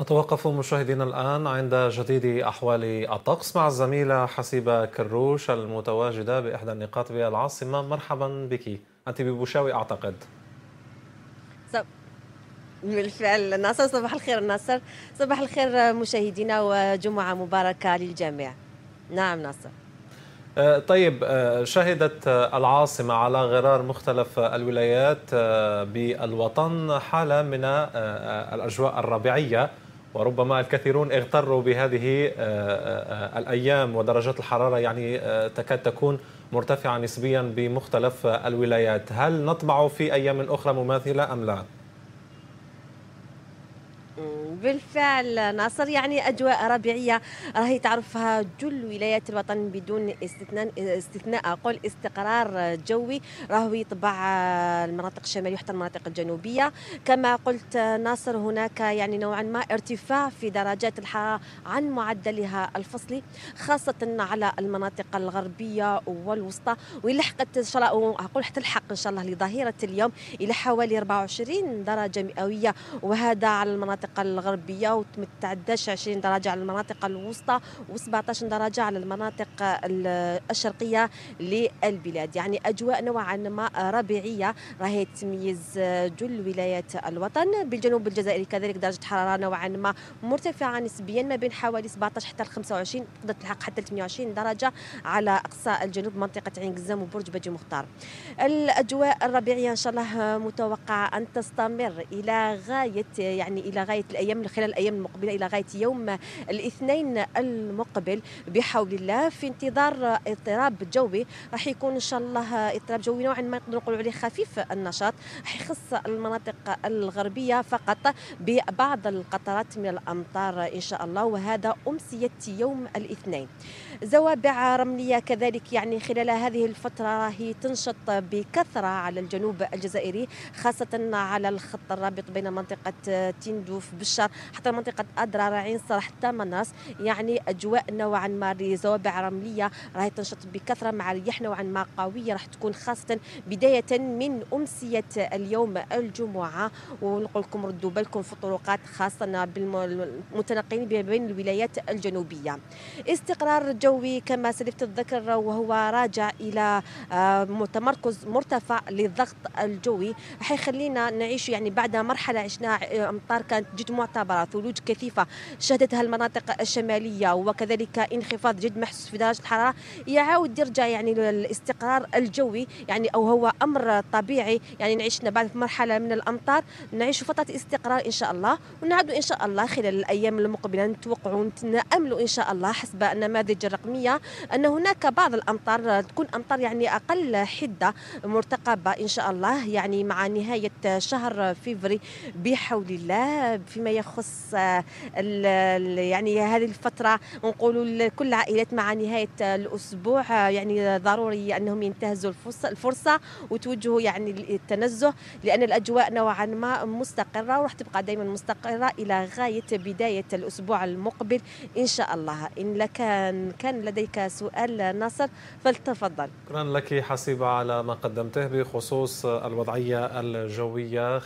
نتوقف مشاهدينا الآن عند جديد أحوال الطقس مع الزميلة حسيبة كروش المتواجدة بإحدى النقاط بالعاصمة. مرحبا بك. أنت ببوشاوي أعتقد. بالفعل. ناصر صباح الخير ناصر. صباح الخير مشاهدينا وجمعة مباركة للجميع. نعم ناصر. آه، طيب آه، شهدت العاصمة على غرار مختلف الولايات آه، بالوطن حالة من الأجواء الربيعية. وربما الكثيرون اغتروا بهذه الأيام ودرجات الحرارة يعني تكاد تكون مرتفعة نسبيا بمختلف الولايات هل نطمع في أيام أخرى مماثلة أم لا؟ بالفعل. ناصر يعني أجواء ربيعية راهي تعرفها جل ولايات الوطن بدون استثناء استثناء أقول استقرار جوي. راهو يطبع المناطق الشمالية وحتى المناطق الجنوبية. كما قلت ناصر هناك يعني نوعا ما ارتفاع في درجات الحرارة عن معدلها الفصلي خاصة على المناطق الغربية والوسطى. ولحقت إن شاء الله أقول حتلحق إن شاء الله لظهيره اليوم إلى حوالي 24 درجة مئوية. وهذا على المناطق الغربية الغربية وما تعداش 20 درجة على المناطق الوسطى و17 درجة على المناطق الشرقية للبلاد. يعني أجواء نوعا ما ربيعية. راهي تميز جل ولايات الوطن. بالجنوب الجزائري كذلك درجة حرارة نوعا ما مرتفعة نسبيا ما بين حوالي 17 حتى 25 تقدر تلحق حتى 28 درجة على أقصى الجنوب منطقة عين قزام وبرج بجي مختار. الأجواء الربيعية إن شاء الله متوقعة أن تستمر إلى غاية يعني إلى غاية الأيام خلال الأيام المقبلة إلى غاية يوم الاثنين المقبل. بحول الله في انتظار اضطراب جوي راح يكون إن شاء الله اضطراب جوي نوعا ما نقدر نقولوا عليه خفيف النشاط. راح يخص المناطق الغربية فقط ببعض القطرات من الأمطار إن شاء الله وهذا أمسية يوم الاثنين. زوابع رملية كذلك يعني خلال هذه الفترة راهي تنشط بكثرة على الجنوب الجزائري خاصة على الخط الرابط بين منطقة تندوف بشار حتى منطقة أدرا عين صلاح حتى مناس يعني أجواء نوعا ما لزوابع رملية راهي تنشط بكثرة مع رياح نوعا ما قوية راح تكون خاصة بداية من أمسية اليوم الجمعة. ونقول لكم ردوا بالكم في الطرقات خاصة بالمتنقلين بين الولايات الجنوبية. استقرار جوي كما سلفت الذكر وهو راجع إلى آه، تمركز مرتفع للضغط الجوي. حيخلينا نعيش يعني بعد مرحلة عشناها أمطار كانت جد تعتبر ثلوج كثيفة شهدتها المناطق الشمالية وكذلك انخفاض جد محسوس في درجة الحرارة يعاود يرجع يعني للاستقرار الجوي يعني أو هو أمر طبيعي. يعني نعيشنا بعد مرحلة من الأمطار نعيش فترة استقرار إن شاء الله ونعد إن شاء الله خلال الأيام المقبلة نتوقعوا نأمل إن شاء الله حسب النماذج الرقمية أن هناك بعض الأمطار تكون أمطار يعني أقل حدة مرتقبة إن شاء الله يعني مع نهاية شهر فيفري بحول الله فيما يخص آه، يعني هذه الفترة نقول لكل العائلات مع نهاية الأسبوع آه، يعني ضروري أنهم ينتهزوا الفرصة وتوجهوا يعني التنزه لأن الأجواء نوعا ما مستقرة وراح تبقى دائما مستقرة إلى غاية بداية الأسبوع المقبل إن شاء الله. إن كان كان لديك سؤال ناصر فلتفضل. شكرا لك حسيبة على ما قدمته بخصوص الوضعية الجوية.